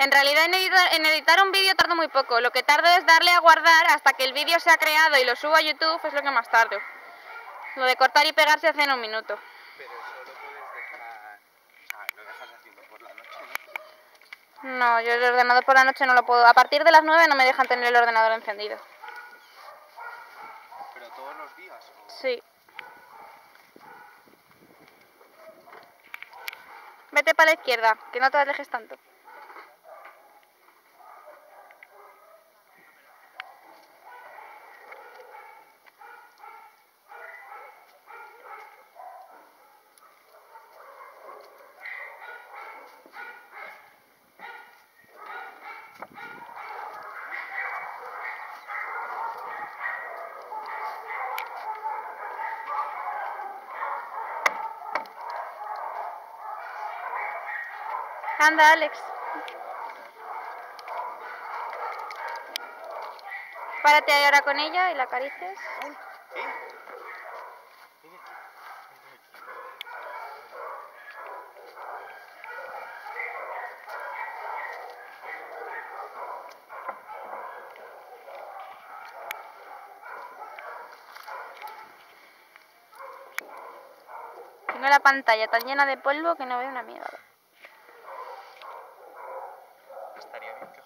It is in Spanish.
En realidad en editar, en editar un vídeo tardo muy poco. Lo que tardo es darle a guardar hasta que el vídeo se ha creado y lo subo a YouTube, es lo que más tardo. Lo de cortar y pegar se hace en un minuto. Pero eso lo puedes dejar... Ah, lo dejas haciendo por la noche, ¿no? No, yo el ordenador por la noche no lo puedo. A partir de las 9 no me dejan tener el ordenador encendido. Pero todos los días. ¿o? Sí. Vete para la izquierda, que no te alejes tanto. Anda, Alex. Párate ahí ahora con ella y la acaricias. ¿Eh? Tengo la pantalla tan llena de polvo que no veo una mierda estaría bien que